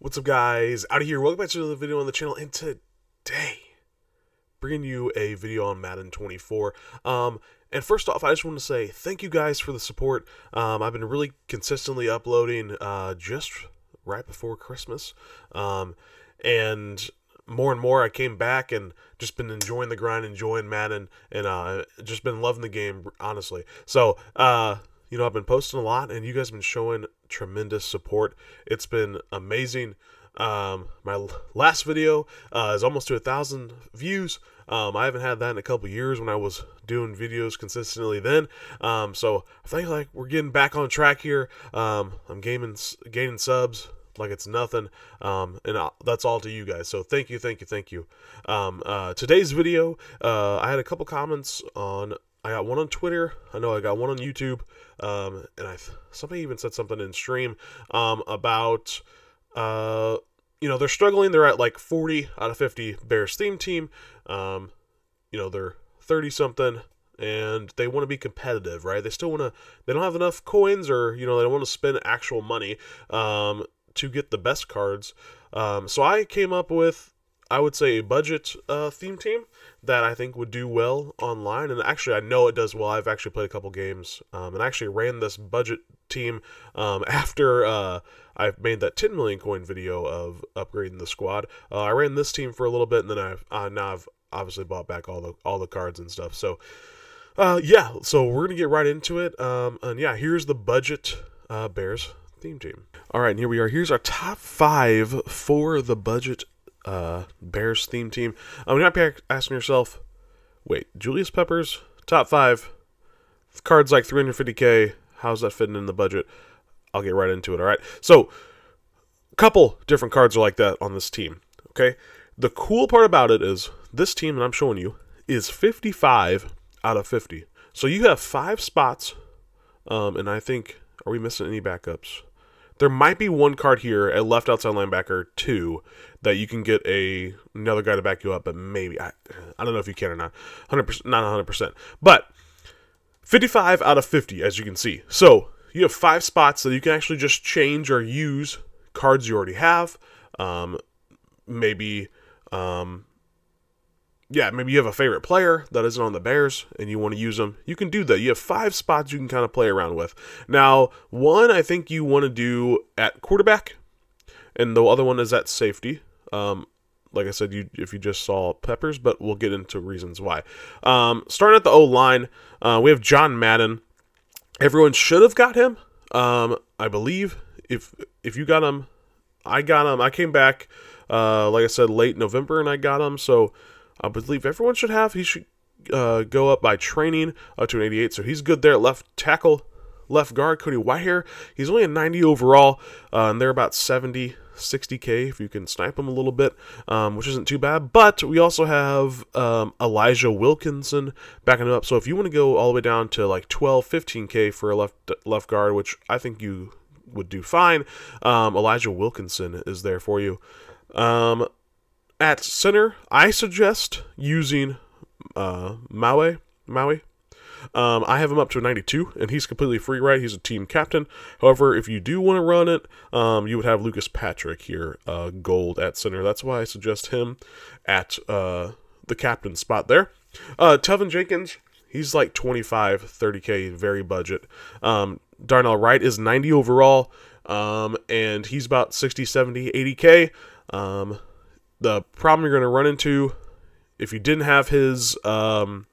What's up, guys? OuTii here. Welcome back to another video on the channel. And today, bringing you a video on Madden 24. Um, and first off, I just want to say thank you guys for the support. Um, I've been really consistently uploading uh, just right before Christmas. Um, and more and more, I came back and just been enjoying the grind, enjoying Madden, and uh, just been loving the game, honestly. So, uh, you know, I've been posting a lot, and you guys have been showing tremendous support. It's been amazing. Um, my last video uh, is almost to a thousand views. Um, I haven't had that in a couple years when I was doing videos consistently then. Um, so I think like we're getting back on track here. Um, I'm gaining gaining subs like it's nothing. Um, and I, that's all to you guys. So thank you, thank you, thank you. Um, uh, today's video, uh, I had a couple comments on I got one on Twitter. I know I got one on YouTube. Um, and I somebody even said something in stream um, about uh, you know they're struggling. They're at like 40 out of 50 Bears theme team. Um, you know they're 30 something and they want to be competitive, right? They still want to. They don't have enough coins, or you know, they don't want to spend actual money um, to get the best cards. Um, so I came up with I would say a budget uh, theme team that I think would do well online. And actually, I know it does well. I've actually played a couple games um, and I actually ran this budget team um, after uh, I made that 10 million coin video of upgrading the squad. Uh, I ran this team for a little bit, and then I've uh, now I've obviously bought back all the all the cards and stuff. So. Uh, yeah, so we're gonna get right into it. Um, and yeah, here's the budget uh, Bears theme team. All right, and here we are. Here's our top five for the budget uh, Bears theme team. I'm not be asking yourself, wait, Julius Peppers top five cards like 350k. How's that fitting in the budget? I'll get right into it. All right, so a couple different cards are like that on this team. Okay, the cool part about it is this team that I'm showing you is 55 out of 50. So you have five spots, um, and I think are we missing any backups? There might be one card here at left outside linebacker two that you can get a another guy to back you up, but maybe I I don't know if you can or not. Hundred percent, not hundred percent, but fifty five out of fifty, as you can see. So you have five spots that you can actually just change or use cards you already have. Um, maybe um, yeah, maybe you have a favorite player that isn't on the Bears and you want to use them. You can do that. You have five spots you can kind of play around with. Now, one I think you want to do at quarterback, and the other one is at safety. Um, like I said, you if you just saw Peppers, but we'll get into reasons why. Um, starting at the O line, uh, we have John Madden. Everyone should have got him. Um, I believe if if you got him, I got him. I came back, uh, like I said, late November, and I got him. So I believe everyone should have. He should uh, go up by training up to an 88, so he's good there. Left tackle, left guard, Cody Whitehair. He's only a 90 overall, uh, and they're about 70, 60k if you can snipe him a little bit, um, which isn't too bad. But we also have um, Elijah Wilkinson backing him up. So if you want to go all the way down to like 12, 15k for a left left guard, which I think you would do fine, um, Elijah Wilkinson is there for you. Um, at center, I suggest using uh, Maui. Maui. Um, I have him up to a 92, and he's completely free, right? He's a team captain. However, if you do want to run it, um, you would have Lucas Patrick here, uh, gold at center. That's why I suggest him at uh, the captain spot there. Uh, Teven Jenkins, he's like 25, 30k, very budget. Um, Darnell Wright is 90 overall, um, and he's about 60, 70, 80k. Um, the problem you're going to run into if you didn't have his um,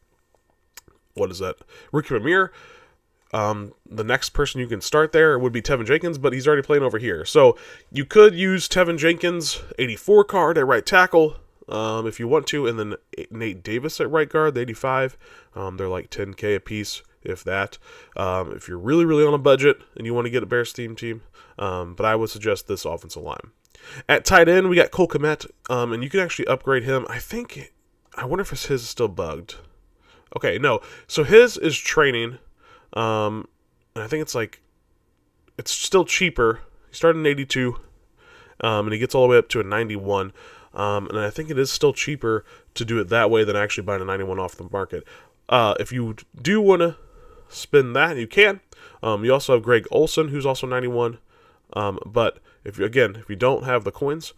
what is that Rookie Premiere. Um, the next person you can start there would be Teven Jenkins, but he's already playing over here. So you could use Teven Jenkins 84 card at right tackle um, if you want to, and then Nate Davis at right guard, the 85. Um, they're like 10k a piece, if that. Um, if you're really, really on a budget and you want to get a Bears team team, um, but I would suggest this offensive line. At tight end, we got Cole Kmet, um, and you can actually upgrade him. I think, I wonder if his is still bugged. Okay, no. So his is training, um, and I think it's like, it's still cheaper. He started in 82, um, and he gets all the way up to a 91. Um, and I think it is still cheaper to do it that way than actually buying a 91 off the market. Uh, if you do want to spend that, you can. Um, you also have Greg Olsen, who's also 91. Um, but if you, again, if you don't have the coins,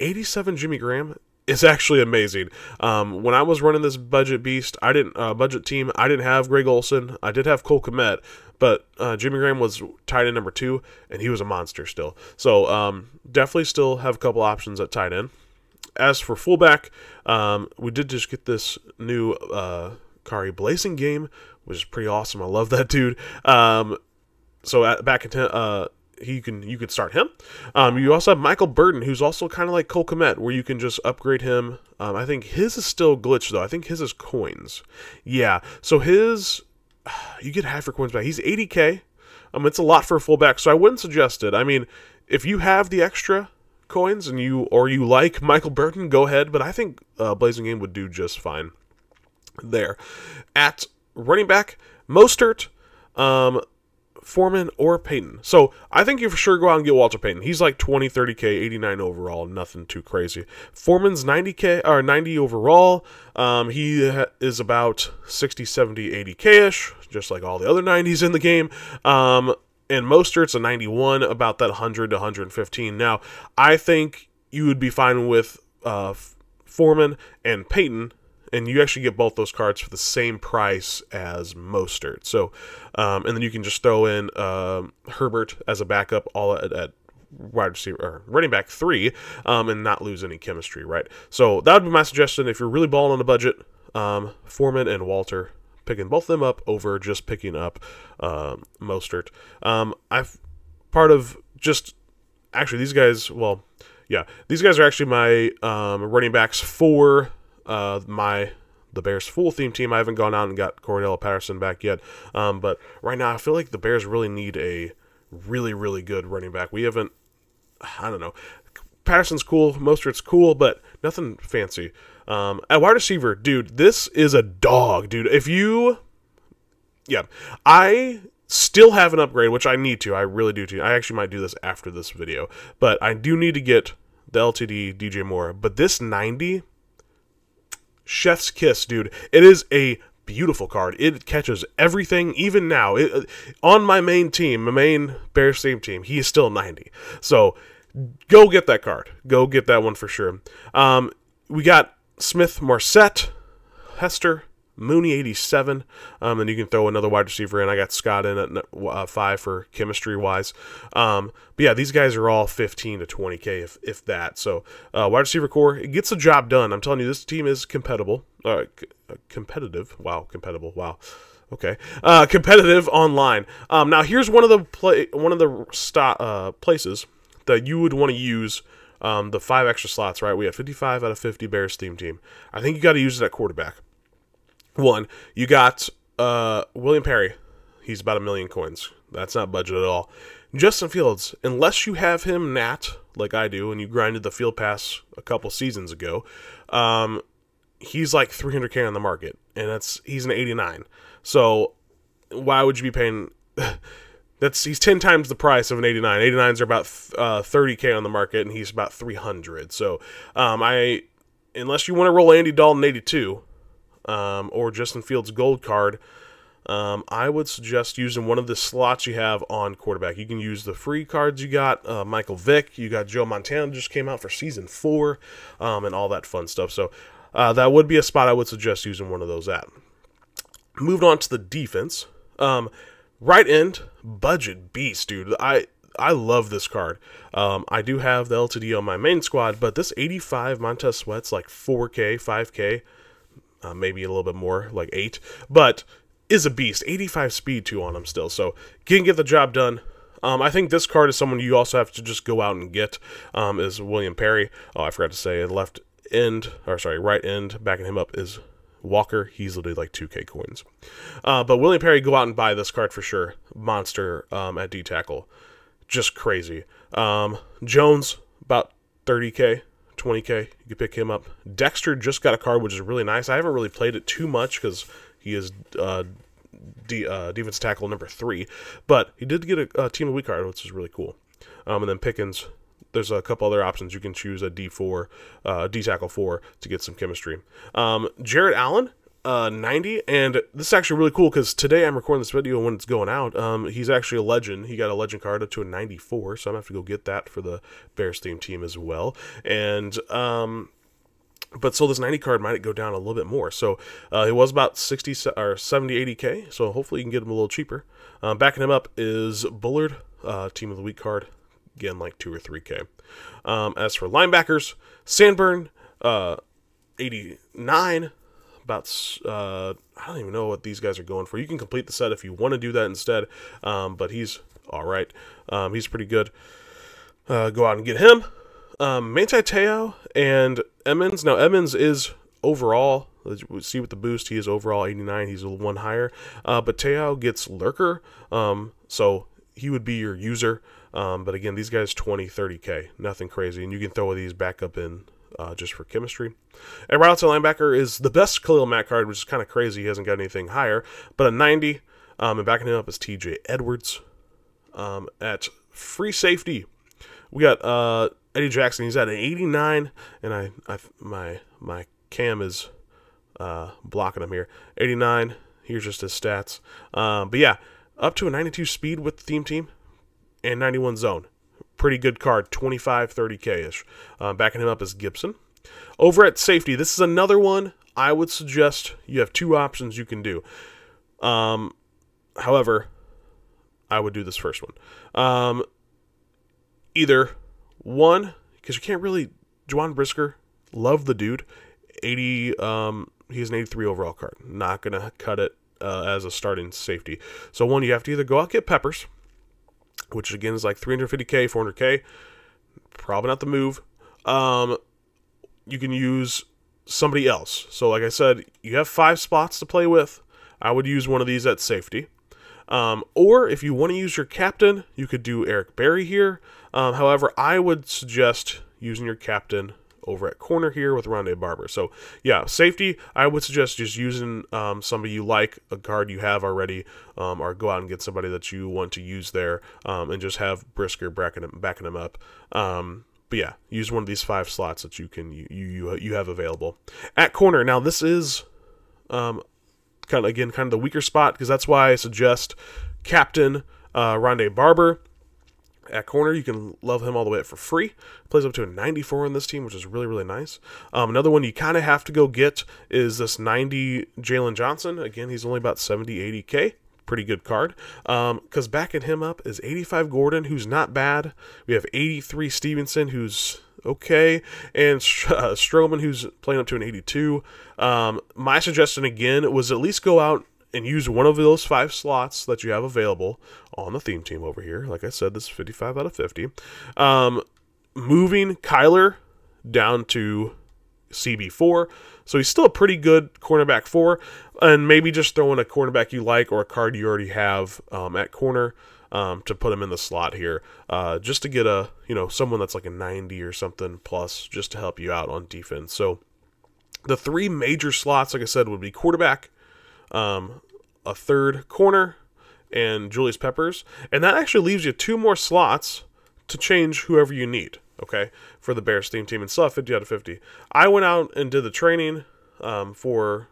87 Jimmy Graham is actually amazing. Um, when I was running this budget beast, I didn't uh, budget team. I didn't have Greg Olsen. I did have Cole Kmet, but uh, Jimmy Graham was tight end number two, and he was a monster still. So um, definitely still have a couple options at tight end. As for fullback, um, we did just get this new uh, Khari Blasingame, which is pretty awesome. I love that dude. Um, so at, back in uh, he can you could start him. Um, you also have Michael Burton, who's also kind of like Cole Kmet, where you can just upgrade him. Um, I think his is still glitched though. I think his is coins. Yeah, so his you get half your coins back. He's 80k. Um, it's a lot for a fullback, so I wouldn't suggest it. I mean, if you have the extra coins and you or you like Michael Burton, go ahead. But I think uh, Blasingame would do just fine there. At running back, Mostert. Um, Foreman or Payton. So I think you for sure go out and get Walter Payton. He's like 20, 30K, 89 overall, nothing too crazy. Foreman's 90K or 90 overall. Um, he is about 60, 70, 80K ish, just like all the other 90s in the game. Um, and Mostert's a 91, about that 100 to 115. Now, I think you would be fine with uh, Foreman and Payton and you actually get both those cards for the same price as Mostert. So, um, and then you can just throw in uh, Herbert as a backup, all at, at wide receiver or running back three, um, and not lose any chemistry, right? So that would be my suggestion if you're really balling on a budget. Um, Foreman and Walter picking both of them up over just picking up um, Mostert. Um, I've part of just actually these guys. Well, yeah, these guys are actually my um, running backs for uh, my the Bears full theme team. I haven't gone out and got Cordarrelle Patterson back yet, um, but right now I feel like the Bears really need a really really good running back. We haven't. I don't know. Patterson's cool, Mostert's cool, but nothing fancy. Um, at wide receiver, dude, this is a dog, dude. If you, yeah, I still have an upgrade, which I need to. I really do. To I actually might do this after this video, but I do need to get the LTD DJ Moore. But this ninety Chef's Kiss, dude. It is a beautiful card. It catches everything, even now. It, uh, on my main team, my main Bears theme team, he is still 90. So go get that card. Go get that one for sure. Um, we got Smith Marsette, Hester, Mooney 87. Um, and you can throw another wide receiver in. I got Scott in at uh, five for chemistry wise. Um, but yeah, these guys are all 15 to 20K, if, if that. So, uh, wide receiver core, it gets the job done. I'm telling you, this team is compatible. Uh, c- uh, competitive. Wow, compatible. Wow. Okay. Uh, competitive online. Um, now here's one of the play one of the st- uh, places that you would want to use um, the five extra slots. Right, we have 55 out of 50 Bears theme team. I think you got to use it at quarterback. One, you got uh, William Perry. He's about a million coins. That's not budget at all. Justin Fields, unless you have him nat like I do, and you grinded the field pass a couple seasons ago, um, he's like 300k on the market, and that's he's an 89. So why would you be paying? that's he's 10 times the price of an 89. 89s are about uh, 30k on the market, and he's about 300. So um, I, unless you want to roll Andy Dalton 82, um, or Justin Fields gold card, um, I would suggest using one of the slots you have on quarterback. You can use the free cards you got, uh, Michael Vick, you got Joe Montana just came out for season four, um, and all that fun stuff. So uh, that would be a spot I would suggest using one of those at. Moved on to the defense. Um, right end, budget beast, dude. I I love this card. Um, I do have the LTD on my main squad, but this 85 Montez Sweat's like 4K, 5K uh, maybe a little bit more, like 8, but is a beast. 85 speed too on him still, so can get the job done. Um, I think this card is someone you also have to just go out and get. Um, is William Perry? Oh, I forgot to say left end, or sorry, right end. Backing him up is Walker. He's literally like 2k coins. Uh, but William Perry, go out and buy this card for sure. Monster um, at D tackle, just crazy. Um, Jones about 30k. 20k. You can pick him up. Dexter just got a card, which is really nice. I haven't really played it too much because he is uh, uh, defense tackle number three, but he did get a, a team of week card, which is really cool. Um, and then Pickens, there's a couple other options. You can choose a D4, uh, D tackle four to get some chemistry. Um, Jared Allen, uh, 90, and this is actually really cool because today I'm recording this video when it's going out. Um, he's actually a legend. He got a legend card up to a 94, so I'm gonna have to go get that for the Bears theme team as well. And um, but so this 90 card might go down a little bit more. So uh, it was about 60 or 70, 80k. So hopefully you can get him a little cheaper. Um, backing him up is Bullard, uh, team of the week card, again like two or 3k. Um, as for linebackers, Sanborn uh, 89 about uh, I don't even know what these guys are going for. You can complete the set if you want to do that instead, um, but he's all right. Um, he's pretty good. Uh, go out and get him. Um, Manti Te'o and Edmunds. Now Edmunds is overall. Let's see with the boost, he is overall 89. He's a little one higher. Uh, but Te'o gets lurker, um, so he would be your user. Um, but again, these guys 20, 30k, nothing crazy, and you can throw these back up in uh, just for chemistry. And right outside linebacker is the best Khalil Mack card, which is kind of crazy. He hasn't got anything higher, but a 90. Um, and backing him up is TJ Edwards. Um, at free safety, we got uh, Eddie Jackson. He's at an 89, and I, I my my cam is uh, blocking him here. 89. Here's just his stats. Um, but yeah, up to a 92 speed with the theme team and 91 zone pretty good card, 25, 30k ish. Uh, backing him up is Gibson. Over at safety, this is another one I would suggest you have two options you can do. Um, however, I would do this first one. Um, either one, because you can't really. Jaquan Brisker, love the dude. 80, um, he's an 83 overall card. Not going to cut it uh, as a starting safety. So, one, you have to either go out get Peppers which again is like 350k, 400k. Probably not the move. Um, you can use somebody else. So, like I said, you have five spots to play with. I would use one of these at safety. Um, or if you want to use your captain, you could do Eric Berry here. Um, however, I would suggest using your captain over at corner here with Rondé Barber. So yeah, safety, I would suggest just using um, somebody you like, a guard you have already, um, or go out and get somebody that you want to use there, um, and just have Brisker backing him, backing him up. Um, but yeah, use one of these five slots that you can you you you have available at corner. Now this is um, kind of again kind of the weaker spot because that's why I suggest captain uh, Rondé Barber at corner. You can love him all the way up for free. Plays up to a 94 on this team, which is really, really nice. Um, another one you kind of have to go get is this 90 Jaylon Johnson. Again, he's only about 70, 80K. Pretty good card. Because um, backing him up is 85 Gordon, who's not bad. We have 83 Stevenson, who's okay, and uh, Stroman, who's playing up to an 82. Um, my suggestion again was at least go out and use one of those five slots that you have available on the theme team over here. Like I said, this is 55 out of 50. Um, moving Kyler down to CB4. So he's still a pretty good cornerback four, and maybe just throwing a cornerback you like or a card you already have um, at corner um, to put him in the slot here, uh, just to get a you know someone that's like a 90 or something plus, just to help you out on defense. So the three major slots, like I said, would be quarterback, um, a third corner, and Julius Peppers. And that actually leaves you two more slots to change whoever you need, okay, for the Bears theme team and have 50 out of 50. I went out and did the training um, for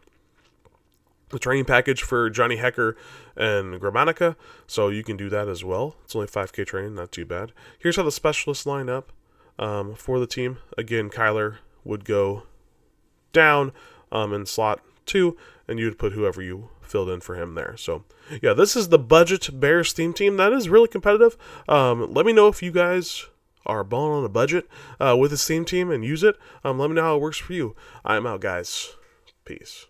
the training package for Johnny Hekker and Gramatica, so you can do that as well. It's only 5k training, not too bad. Here's how the specialists line up um, for the team. Again, Kyler would go down um, in slot two, and you'd put whoever you filled in for him there. So, yeah, this is the budget Bears theme team. That is really competitive. Um, let me know if you guys are balling on a budget uh, with this theme team and use it. Um, let me know how it works for you. I'm out, guys. Peace.